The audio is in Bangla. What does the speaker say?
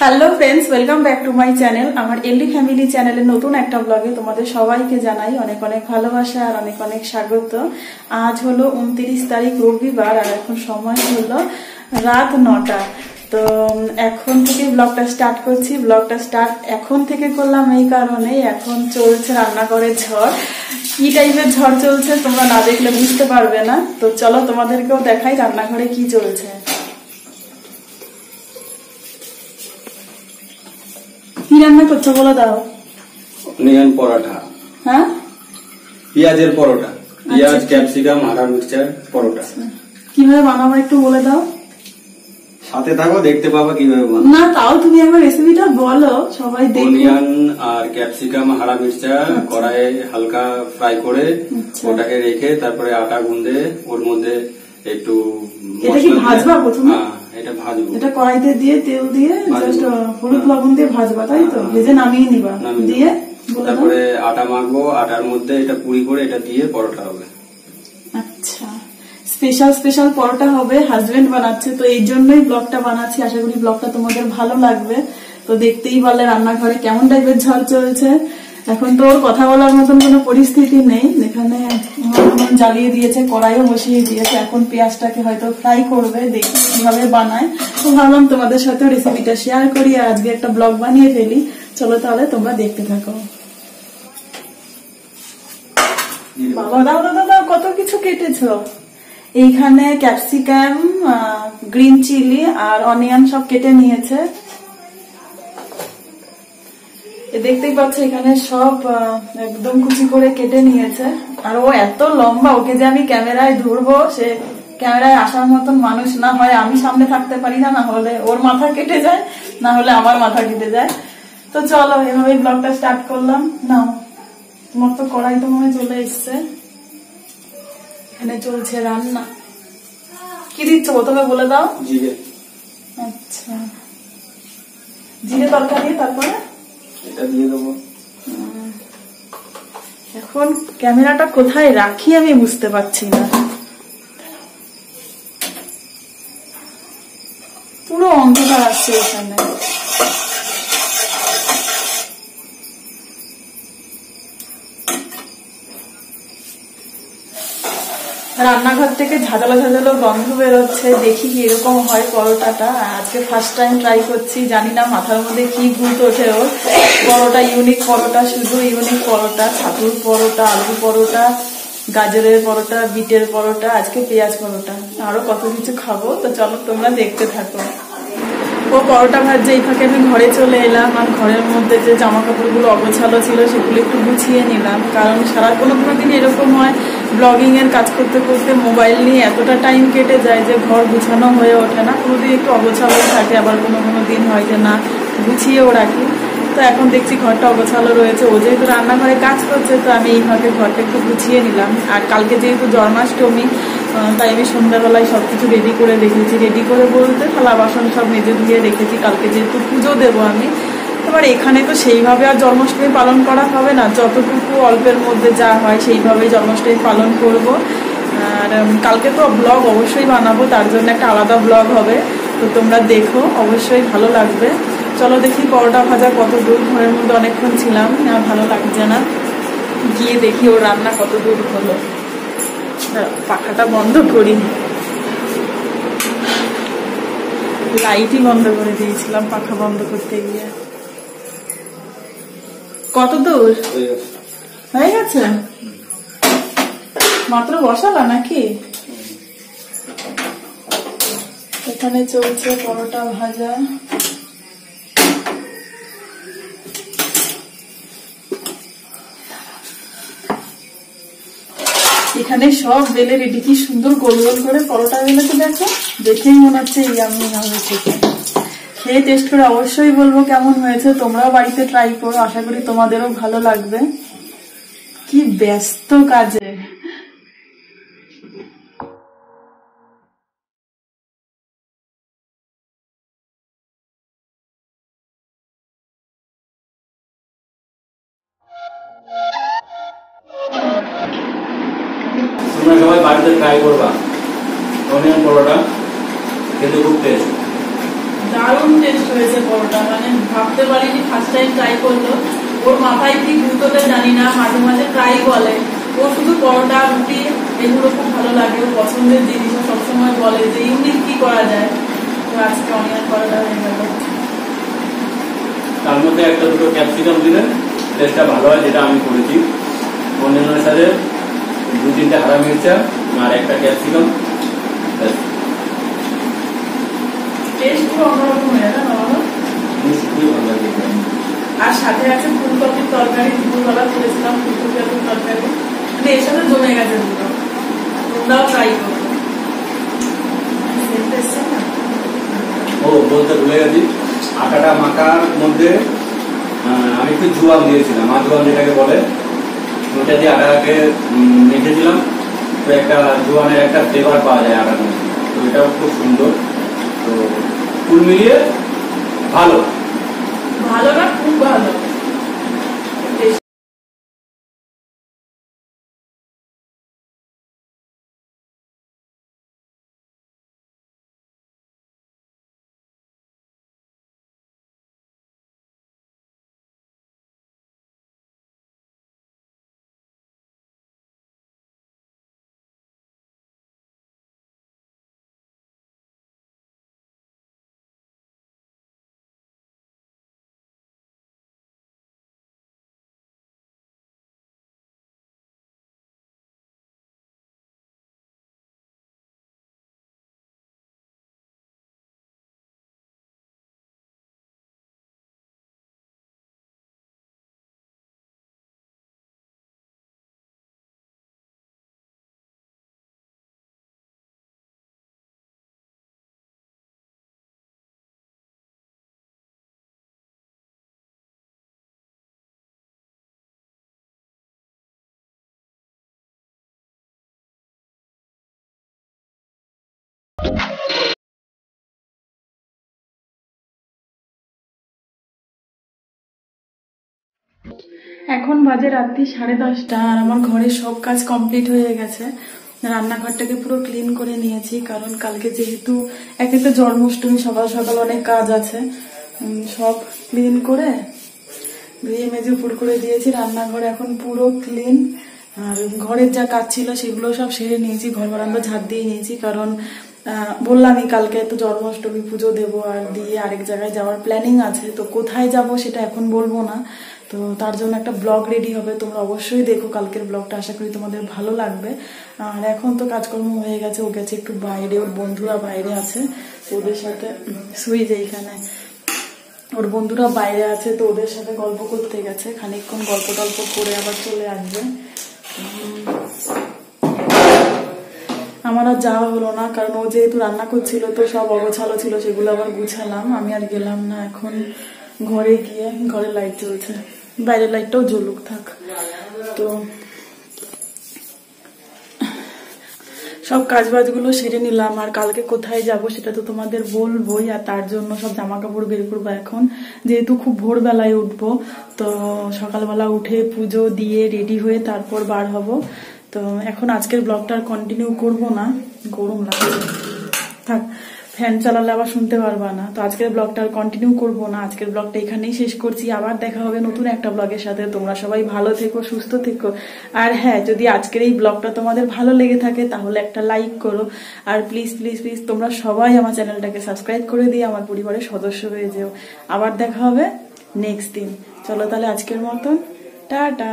Hello friends welcome back to my channel আমার এলডি ফ্যামিলি চ্যানেলের নতুন একটা ব্লগে তোমাদের সবাইকে জানাই অনেক অনেক ভালোবাসা আর অনেক অনেক স্বাগত। আজ হলো উনত্রিশ তারিখ, রবিবার, আর এখন সময় হলো রাত নটা। তো এখন থেকে ব্লগটা স্টার্ট করছি। ব্লগটা স্টার্ট এখন থেকে করলাম এই কারণে এখন চলছে রান্নাঘরের ঝড়। কি টাইপের ঝড় চলছে তোমরা না দেখলে বুঝতে পারবে না। তো চলো তোমাদেরকেও দেখাই রান্নাঘরে কি চলছে। কি রান্না করছ বলে দাও। অনিয়ন পরোটা। হ্যাঁ? পেঁয়াজের পরোটা। পেঁয়াজ ক্যাপসিকাম হারা মির্চার পরোটা। কীভাবে বানাবো একটু বলে দাও। সাথে থাকো দেখতে পাবো কীভাবে বানাবো। না তাও তুমি একবার রেসিপিটা বলো সবাই দেখো অনিয়ন আর ক্যাপসিকাম হারা মির্চা কড়াইয়ে হালকা ফ্রাই করে আচ্ছা। ওটাকে রেখে তারপরে আটা গুঁদে ওর মধ্যে একটু এটা কি ভাজবা প্রথমে? হ্যাঁ এটা ভাজবো। এটা কড়াইতে দিয়ে তেল দিয়ে জাস্ট হলুদ লবণ দিয়ে ভাজবা তাই তো? হ্যাঁ। ভেজে নামিয়ে নিবা। দিয়ে তারপরে আটা মাখবো আটার মধ্যে এটা পুরি করে এটা দিয়ে পরোটা হবে। আচ্ছা। স্পেশাল স্পেশাল পরোটা হবে। হাজবেন্ড বানাচ্ছে তো এই জন্যই ব্লগটা বানাচ্ছি। আশা করি ব্লগটা তোমাদের ভালো লাগবে। তো দেখতেই পারলে রান্নাঘরে কেমন টাইপের ঝড় চলছে। এখন তো ওর কথা বলার মতন কোনো পরিস্থিতি নেই। যেখানে জ্বালিয়ে দিয়েছে কড়াইও বসিয়ে দিয়েছে। এখন পেঁয়াজটাকে হয়তো ফ্রাই করবে দেখি কীভাবে বানায়। তো ভাবলাম তোমাদের সাথে রেসিপিটা শেয়ার করি আর আজকে একটা ব্লগ বানিয়ে ফেলি। চলো তাহলে তোমরা দেখতে থাকো। বাবা দাও দাও দাও, কত কিছু কেটেছো। এইখানে ক্যাপসিকাম গ্রিন চিলি আর অনিয়ন সব কেটে নিয়েছে। দেখতেই পাচ্ছ এখানে সব একদম কুচি করে কেটে নিয়েছে। আর ও এত লম্বা ওকে যে আমি ক্যামেরায় ধরবো সে ক্যামেরায় আসার মতন মানুষ না হয় আমি সামনে থাকতে পারি না না হলে ওর মাথা কেটে যায় না হলে আমার মাথা কেটে যায়। তো চলো এভাবে ব্লগটা স্টার্ট করলাম। নাও তোমার তো কড়াই তো মনে চলে এসছে। এখানে চলছে রান্না। কি দিচ্ছ প্রথমে বলে দাও? জিরে। আচ্ছা। জিরে তরকারি তারপরে? এটা দিয়ে দেবো। এখন ক্যামেরাটা কোথায় রাখি আমি বুঝতে পারছি না। পুরো অন্ধকার আসছে এখানে। রান্নাঘর থেকে ঝাঁঝালো ঝাঁঝালো গন্ধ বেরোচ্ছে, দেখি এরকম হয় পরোটাটা। আজকে ফার্স্ট টাইম ট্রাই করছি, জানি না মাথার মধ্যে কি ভূত ওঠে ওর। পরোটা ইউনিক পরোটা, শুধু ইউনিক পরোটা ছাতুর পরোটা, আলু পরোটা, গাজরের পরোটা, বিটের পরোটা, আজকে পেঁয়াজ পরোটা। আরও কত কিছু খাব, তো চলো তোমরা দেখতে থাকো। ও পরোটা ভাজছে এই ফাঁকে আমি ঘরে চলে এলাম আর ঘরের মধ্যে যে জামা কাপড়গুলো অগোছালো ছিল সেগুলো একটু গুছিয়ে নিলাম। কারণ সারা কোনো কোনো দিন এরকম হয় ব্লগিংয়ের কাজ করতে করতে মোবাইল নিয়ে এতটা টাইম কেটে যায় যে ঘর গুছানো হয়ে ওঠে না। কোনো দিন একটু অগোছালো থাকে, আবার কোনো কোনো দিন হয় যে না, গুছিয়েও রাখি। তো এখন দেখছি ঘরটা অগোছালো রয়েছে। ও যেহেতু রান্নাঘরে কাজ করছে, তো আমি এই ফাঁকে ঘরটা একটু গুছিয়ে নিলাম। আর কালকে যেহেতু জন্মাষ্টমী তাই আমি সন্ধ্যাবেলায় সব কিছু রেডি করে রেখেছি। রেডি করে বলতে থালা, বাসন সব মেজে ধুয়ে রেখেছি। কালকে যেহেতু পুজো দেবো আমি। এবার এখানে তো সেইভাবে আর জন্মাষ্টমী পালন করা হবে না। যতটুকু অল্পের মধ্যে যা হয় সেইভাবেই জন্মাষ্টমী পালন করব। আর কালকে তো ব্লগ অবশ্যই বানাবো, তার জন্য একটা আলাদা ব্লগ হবে। তো তোমরা দেখো, অবশ্যই ভালো লাগবে। চলো দেখি পরোটা ভাজা কত দূর, ঘরের মধ্যে অনেকক্ষণ ছিলাম। আর ভালো লাগছে না। গিয়ে দেখি ওর রান্না কত দূর হলো। পাখাটা বন্ধ করি লাইটই বন্ধ করে দিয়েছিলাম পাখা বন্ধ করতে গিয়ে। কত দূর? হয়ে গেছে? মাত্র বসালা নাকি? এখানে চলছে পরোটা ভাজা। এখানে সব বেলে রেডি কি সুন্দর গোল গোল করে পরোটা বেলেছে দেখো। দেখেই মনে হচ্ছে এই হবে খেতে খেয়ে টেস্ট করে অবশ্যই বলব কেমন হয়েছে। তোমরাও বাড়িতে ট্রাই করো। আশা করি তোমাদেরও ভালো লাগবে। কি ব্যস্ত কাজে। সবাই ট্রাই করবা। অনিয়ন পরোটা খেতে খুব টেস্ট দারুণ টেস্ট হয়েছে পরোটা। মানে ভাবতে পারিনি ফার্স্ট টাইম ট্রাই করল। ওর মাথায় কি জানি না মাঝে মাঝে ট্রাই বলে। ও শুধু পরোটা রুটি এগুলো খুব ভালো লাগে। ওর পছন্দের জিনিস। ও সবসময় বলে যে ইউনিক কি করা যায়? তো আজকে অনিয়ন পরোটা হয়ে গেল। তার মধ্যে একটা দুটো ক্যাপসিকাম দিলে টেস্টটা ভালো হয় যেটা আমি করেছি। অন্যান্যের সাথে দু তিনটে হারা মির্চা আর একটা ক্যাপসিকাম টেস্ট পুরো অন্যরকম হয়ে গেল আর সাথে আছে ফুলকপির তরকারি দুপুরবেলা করেছিলাম ফুলকপি আলুর তরকারি। মানে এর সাথে জমে গেছে দুটো। তোমরাও ট্রাই করো? ও বলতে ভুলে গেছি। আটাটা মাখার মধ্যে আমি একটু জুয়াম দিয়েছিলাম। আর জুয়াম যেটাকে বলে ওটা দিয়ে আটাটাকে উম, মেখেছিলাম। একটা জোয়ানের একটা ফ্লেভার পাওয়া যায় আটার তো এটাও খুব সুন্দর। তো ফুল মিলিয়ে ভালো। ভালো না, খুব ভালো। এখন বাজে রাত্রি সাড়ে দশটা আর আমার ঘরে সব কাজ কমপ্লিট হয়ে গেছে। রান্নাঘরটাকে পুরো ক্লিন করে নিয়েছি, কারণ কালকে যেহেতু একে তো জন্মাষ্টমী, সকাল সকাল অনেক কাজ আছে। সব ক্লিন করে, ধুয়ে মেজে উপর করে দিয়েছি। রান্নাঘর এখন পুরো ক্লিন। আর ঘরের যা কাজ ছিল সেগুলো সব সেরে নিয়েছি, ঘর বারান্দা ঝাড় দিয়ে নিয়েছি, কারণ বললামই কালকে তো জন্মাষ্টমী পুজো দেবো আর দিয়ে আরেক জায়গায় যাওয়ার প্ল্যানিং আছে। তো কোথায় যাব সেটা এখন বলব না। তো তার জন্য একটা ব্লগ রেডি হবে, তোমরা অবশ্যই দেখো কালকের ব্লগটা, আশা করি তোমাদের ভালো লাগবে। আর এখন তো কাজকর্ম হয়ে গেছে, ও গেছে একটু বাইরে, ওর বন্ধুরা বাইরে আছে ওদের সাথে শুই যে এখানে ওর বন্ধুরা বাইরে আছে, তো ওদের সাথে গল্প করতে গেছে, খানিকক্ষণ গল্প টল্প করে আবার চলে আসবে। আমার আর যাওয়া হলো না, কারণ ও যেহেতু রান্না করছিল, তো সব অগোছালো ছিল, সেগুলো আবার গুছালাম। আমি আর গেলাম না এখন। ঘরে গিয়ে ঘরে লাইট জ্বলছে। বাইরের লাইটটাও জ্বলুক থাক। তো সব কাজ বাজগুলো সেরে নিলাম। আর কালকে কোথায় যাব সেটা তো তোমাদের বলবোই। আর তার জন্য সব জামা কাপড় বের করব এখন। যেহেতু খুব ভোরবেলায় উঠবো, তো সকালবেলা উঠে পুজো দিয়ে রেডি হয়ে তারপর বার হব। তো এখন আজকের ব্লগটা কন্টিনিউ করব না। গরম লাগছে। থাক। ফ্যান চালালে আবার শুনতে পারবা না। তো আজকের ব্লগটা আর কন্টিনিউ করব না। আজকের ব্লগটা এখানেই শেষ করছি। আবার দেখা হবে নতুন একটা ব্লগের সাথে। তোমরা সবাই ভালো থেকো, সুস্থ থেকো। আর হ্যাঁ যদি আজকের এই ব্লগটা তোমাদের ভালো লেগে থাকে, তাহলে একটা লাইক করো। আর প্লিজ প্লিজ প্লিজ তোমরা সবাই আমার চ্যানেলটাকে সাবস্ক্রাইব করে দিয়ে আমার পরিবারের সদস্য হয়ে যেও। আবার দেখা হবে নেক্সট দিন। চলো তাহলে আজকের মতন। টাটা!